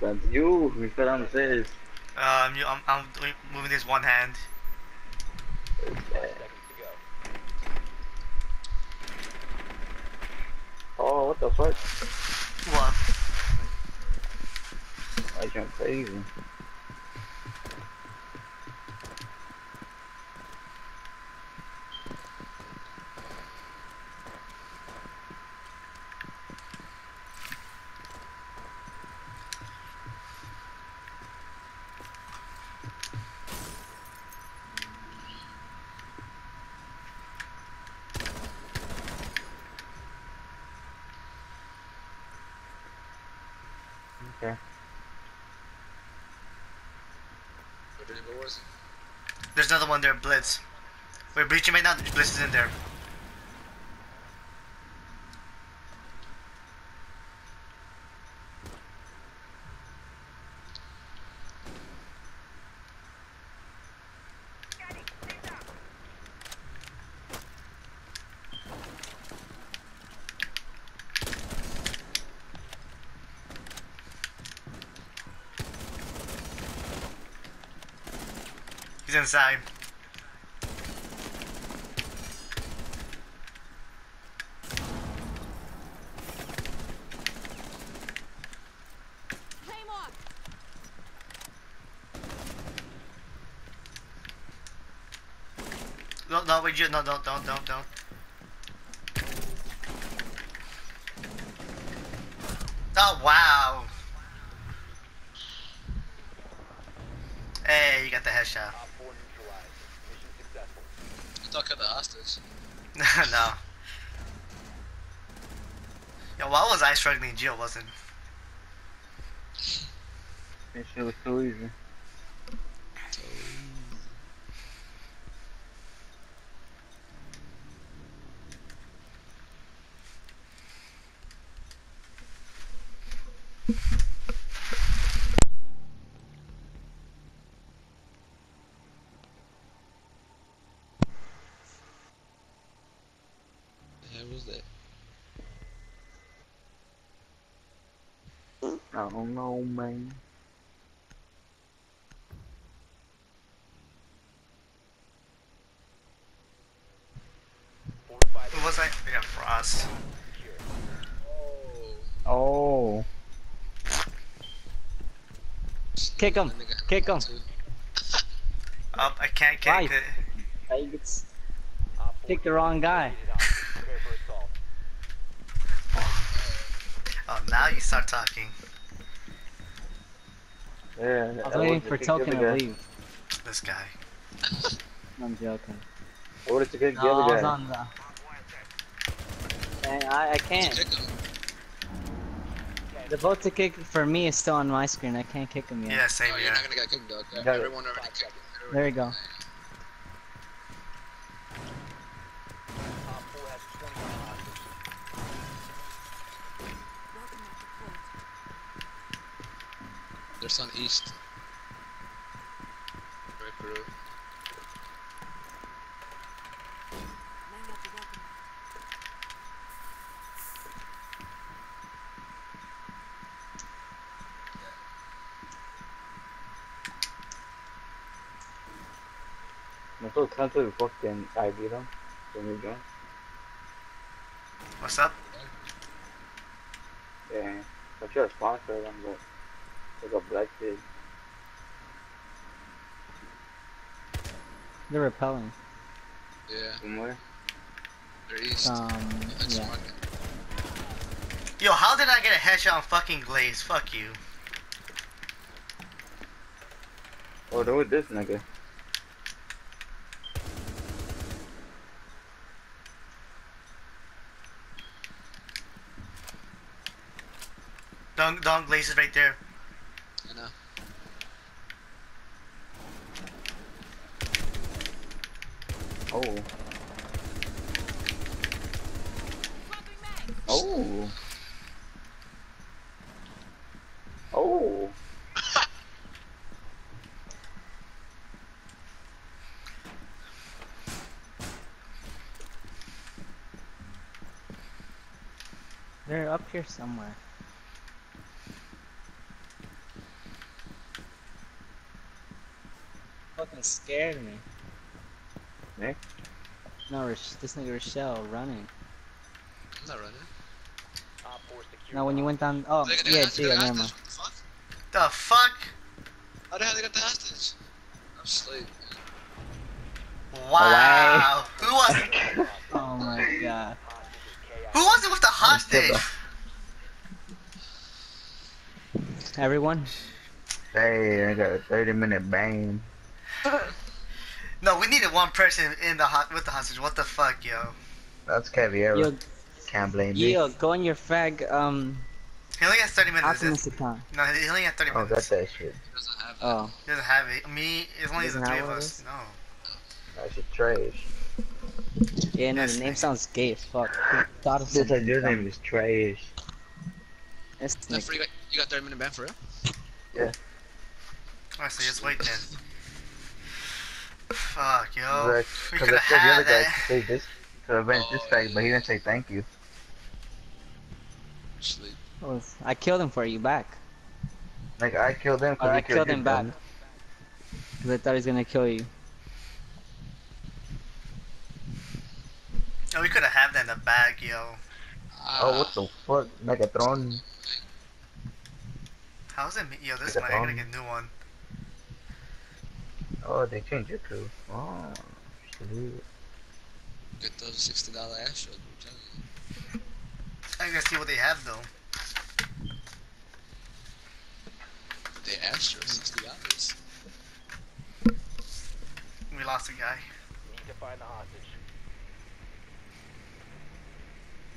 Are you? You, fell on the stairs. um, you, I'm, I'm moving this one hand. Oh, what the fuck? What? You going crazy? There's another one there, Blitz. We're breaching right now. Blitz is in there. He's inside. No, no, wait, you, no, don't, don't, don't, don't. Oh, wow. Hey, you got the headshot. I thought I cut the hostage. no. Yo, why was I struggling? Jill wasn't. That shit was so easy. The hell was that? I don't know, man. Fortify Who was I? We got Frost. secure. Oh. Oh. Kick him. that Kick him. too. Oh, I can't kick Why? it. I gets Op 4 picked the wrong guy. located hostage. Prepare for assault. Oh, now you start talking. Yeah. I was waiting for Token to leave. This guy. I'm joking. What is the good No, I the was guy? on the. Dang, I, I can't. Kick him. The vote to kick for me is still on my screen. I can't kick him yet. Yeah, same Oh, you're not gonna get kicked, dog. Everyone already kicked. Everyone- There you go. They're sun east. Right through. I'm so tempted to fucking ID them. When we join. What's up? Yeah. I'm sure to sponsor them, but they got black kid. They're repelling. Yeah, From where? they're east. Um, That's yeah. smart. Yo, how did I get a headshot on fucking Glaze? Fuck you. Oh, they're with this nigga. Don't don't glaze is right there. I know. Oh. oh. Oh. Oh. They're up here somewhere. Fucking scared me. Nick? No, this nigga Rochelle running. I'm not running. Op 4 secure. No, when you went down. Oh, They- they yeah, got- they gee, got never mind. The fuck? How the hell they got the hostage? I'm asleep. Wow. Who was Oh my god. Hostage is chaos. who was it with the hostage? Everyone? Hey, I got a 30 minute bang. No, we needed one person in the hot with the hostage. What the fuck, yo? That's caviar. Yo, Can't blame me. yo, go on your fag. um, He only has 30 minutes. Optimus account. No, he only has 30 Oh, got minutes. that shit. He doesn't have it. Oh. He doesn't have it. Me, it's only the three of one of us. No. That shit trash. Yeah, no, the name sounds gay as fuck. Who Thought of This like your name is trash. This That nigga. free, you got- you got 30 minute ban for real? Yeah. Alright, so just wait then. Fuck, yo. Because we I could have the had other guy that. to say this, to avenge this Oh, guy, yeah. but he didn't say thank you. Sleep. Oh, I killed him for you back. Like, I killed him Or because I killed killed him back. Because I thought he was gonna kill you. Oh, we could have had that in the bag, yo. Ah. Oh, what the fuck? Megatron? How's it? Yo, this Is it one, I gotta get a new one. Oh, they changed it too. Oh, shit. Get those $60 Astros, I'm telling you. I gotta see what they have though. They Astros, $60. We lost a guy. We Need to find the hostage.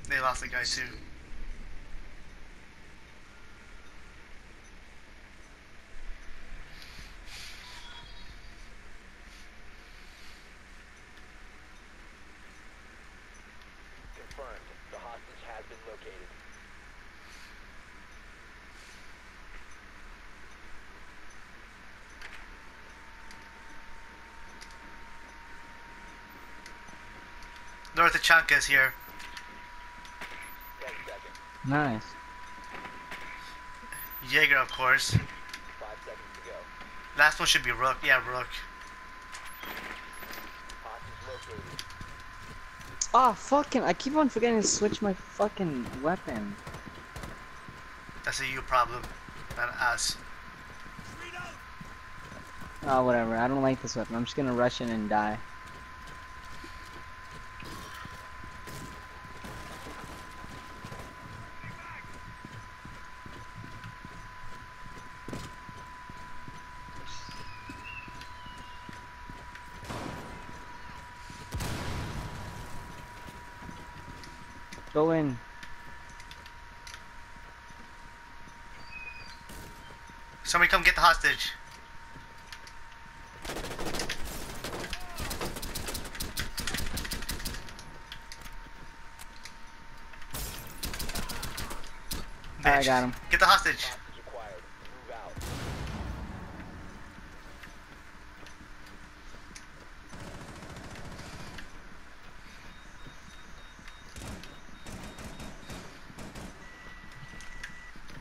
They lost a guy too. Confirmed. The hostage has been located. Dorothy Chanka is here. Nice. Jaeger, of course. 5 seconds to go. Last one should be Rook. Yeah, Rook. Located. Oh, fucking, I keep on forgetting to switch my fucking weapon. That's a you problem, not us. Oh, whatever. I don't like this weapon. I'm just gonna rush in and die. Go in. Somebody come get the hostage. I got him. Get the hostage.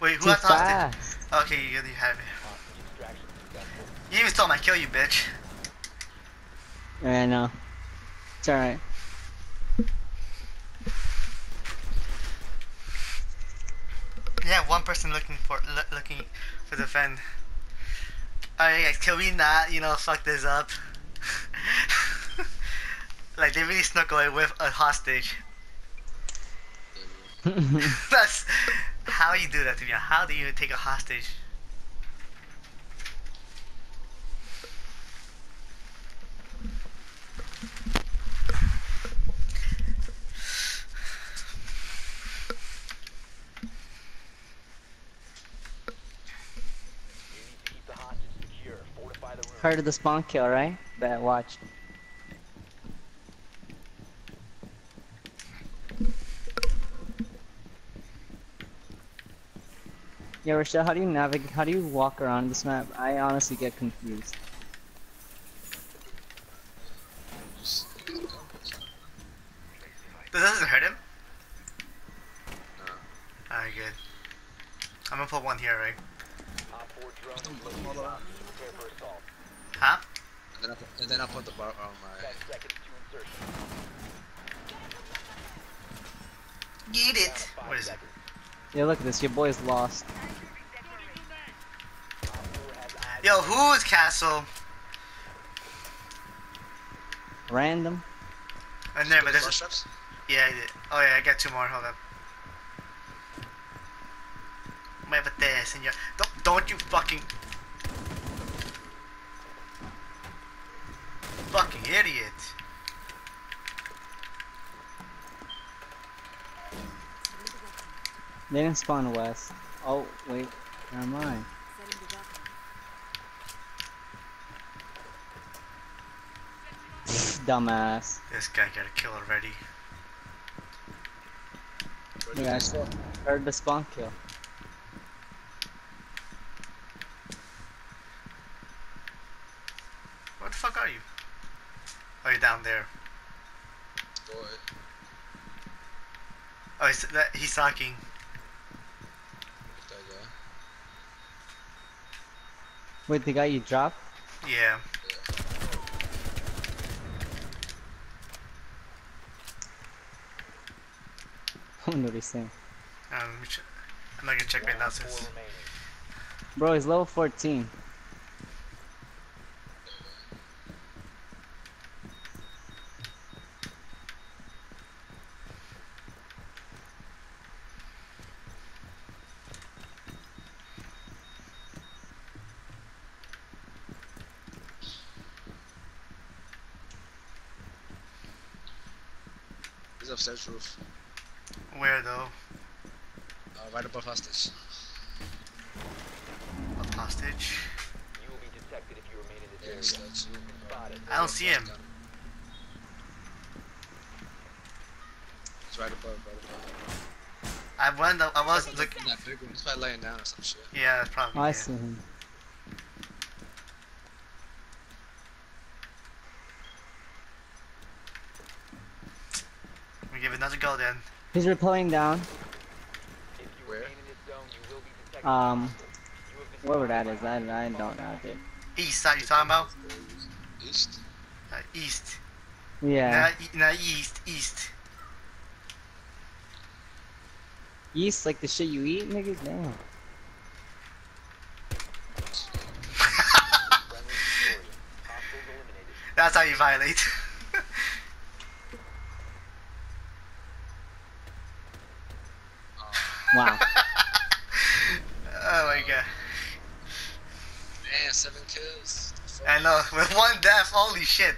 Wait, who Too has the hostage? fast. Okay, you, you have it. You even stole my kill, you bitch. Yeah, I know. It's alright. Yeah, one person looking for loo- looking for the fan. Alright guys, can we not, you know, fuck this up? like they really snuck away with a hostage. That's how you do that to me? How do you take a hostage? Heard of the spawn kill, right? That watched. Yeah, Rochelle, how do you navigate? How do you walk around this map? I honestly get confused. Just get the gun. This doesn't hurt him? No. Alright, good. I'm gonna put one here, right? Op 4 drone is located on. Prepare for assault. Huh? And then I put, and then I put the bar on my. 10 seconds to insertion. Get it! to 5 What is it? Seconds. Yeah, look at this. Your boy's lost. Op 4 has eyes Yo, who's castle? Random. And there, but there's Flush a, traps? yeah, I did. Oh yeah, I got two more. Hold up. Muévete, señor. Don't, don't you fucking. Fucking idiot. They didn't spawn west. Oh, wait. Never mind. Dumbass. This guy got a kill already. Where did Yeah, I still heard the spawn kill. Where the fuck are you? Oh, you're down there. Boy. Oh, he's, that, he's talking. That guy. Wait, the guy you dropped? Yeah. I wonder what he's saying. Um, let me ch- I'm not gonna check my One Op 4 announcements. remaining. Bro, he's level 14. He's upstairs roof. Where though? Uh, right above hostage. A hostage. You will be detected if you remain in this Yeah, area. sledge. You have been spotted. I don't see him. He's right above, right above. I went. I was looking. That big one. He's probably laying down or some shit. Yeah, that's probably. I yeah. see him. We give it another go then. He's repelling down. If you Where? remain in this zone, you will be detected. Um, You have been wherever that spotted is, I. I don't know, dude. East. That you talking about? East? Uh, east. Yeah. Not, not east. East. Yeast, like the shit you eat, niggas? Damn. Friendly Victoria. Hostiles eliminated. That's how you violate. Wow. oh my god. Man, seven kills. I know. With one death, holy shit.